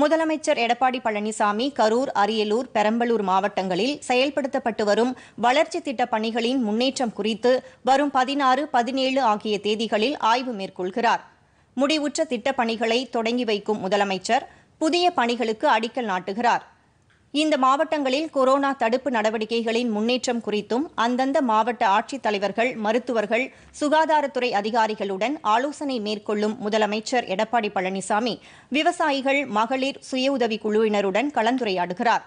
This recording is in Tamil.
முதலமைச்சர் எடப்பாடி பழனிசாமி கரூர் அரியலூர் பெரம்பலூர் மாவட்டங்களில் செயல்படுத்தப்பட்டு வரும் வளர்ச்சி திட்டப் பணிகளின் முன்னேற்றம் குறித்து வரும் பதினாறு பதினேழு ஆகிய தேதிகளில் ஆய்வு மேற்கொள்கிறார். முடிவுற்ற திட்டப் பணிகளை தொடங்கி வைக்கும் முதலமைச்சர் புதிய பணிகளுக்கு அடிக்கல் நாட்டுகிறார். இந்த மாவட்டங்களில் கொரோனா தடுப்பு நடவடிக்கைகளின் முன்னேற்றம் குறித்தும் அந்தந்த மாவட்ட ஆட்சித்தலைவர்கள் மருத்துவர்கள் சுகாதாரத்துறை அதிகாரிகளுடன் ஆலோசனை மேற்கொள்ளும் முதலமைச்சர் எடப்பாடி பழனிசாமி விவசாயிகள் மகளிர் சுய உதவிக் குழுவினருடன் கலந்துரையாடுகிறார்.